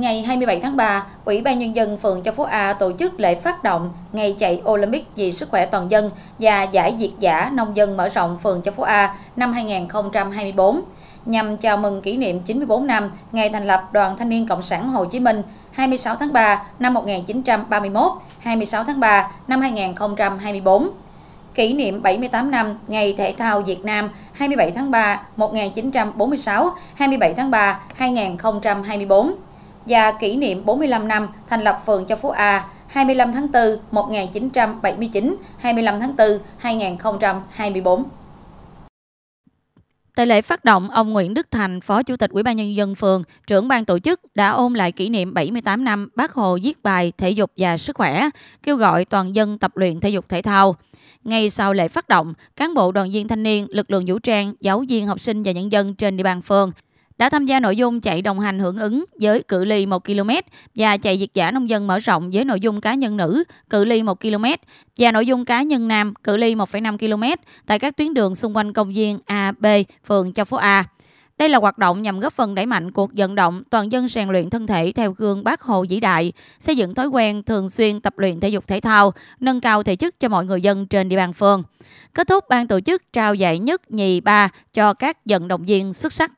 Ngày 27 tháng 3, Ủy ban Nhân dân phường Châu Phú A tổ chức lễ phát động Ngày chạy Olympic vì sức khỏe toàn dân và giải diệt giả nông dân mở rộng phường Châu Phú A năm 2024 nhằm chào mừng kỷ niệm 94 năm ngày thành lập Đoàn Thanh niên Cộng sản Hồ Chí Minh 26 tháng 3 năm 1931, 26 tháng 3 năm 2024 kỷ niệm 78 năm Ngày Thể thao Việt Nam 27 tháng 3 1946, 27 tháng 3 2024 và kỷ niệm 45 năm thành lập phường Châu Phú A 25 tháng 4 1979, 25 tháng 4 2024. Tại lễ phát động, ông Nguyễn Đức Thành, Phó Chủ tịch Ủy ban nhân dân phường, trưởng ban tổ chức đã ôm lại kỷ niệm 78 năm Bác Hồ viết bài thể dục và sức khỏe, kêu gọi toàn dân tập luyện thể dục thể thao. Ngay sau lễ phát động, cán bộ đoàn viên thanh niên, lực lượng vũ trang, giáo viên, học sinh và nhân dân trên địa bàn phường đã tham gia nội dung chạy đồng hành hưởng ứng với cự ly 1 km và chạy diệt giả nông dân mở rộng với nội dung cá nhân nữ cự ly 1 km và nội dung cá nhân nam cự ly 1,5 km tại các tuyến đường xung quanh công viên A, B, phường Châu phú A. Đây là hoạt động nhằm góp phần đẩy mạnh cuộc vận động toàn dân rèn luyện thân thể theo gương Bác Hồ vĩ đại, xây dựng thói quen thường xuyên tập luyện thể dục thể thao, nâng cao thể chất cho mọi người dân trên địa bàn phường. Kết thúc ban tổ chức trao giải nhất, nhì, ba cho các vận động viên xuất sắc.